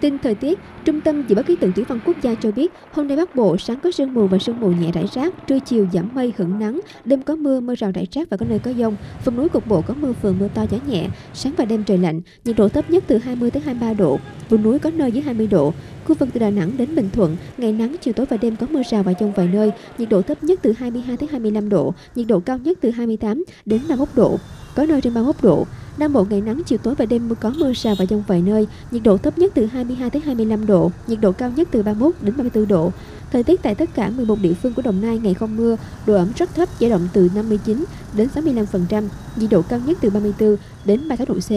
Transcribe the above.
Tin thời tiết, Trung tâm Dự báo khí tượng thủy văn quốc gia cho biết, hôm nay Bắc Bộ sáng có sương mù và sương mù nhẹ rải rác, trưa chiều giảm mây hửng nắng, đêm có mưa, mưa rào rải rác và có nơi có dông. Vùng núi cục bộ có mưa vừa mưa to gió nhẹ, sáng và đêm trời lạnh, nhiệt độ thấp nhất từ 20 tới 23 độ, vùng núi có nơi dưới 20 độ. Khu vực từ Đà Nẵng đến Bình Thuận, ngày nắng, chiều tối và đêm có mưa rào và dông vài nơi, nhiệt độ thấp nhất từ 22 tới 25 độ, nhiệt độ cao nhất từ 28 đến 31 độ, có nơi trên 31 độ. Nam Bộ ngày nắng, chiều tối và đêm có mưa rào và dông vài nơi, nhiệt độ thấp nhất từ 22 tới 25 độ, nhiệt độ cao nhất từ 31 đến 34 độ. Thời tiết tại tất cả 11 địa phương của Đồng Nai ngày không mưa, độ ẩm rất thấp, dao động từ 59 đến 65%, nhiệt độ cao nhất từ 34 đến 36 độ C.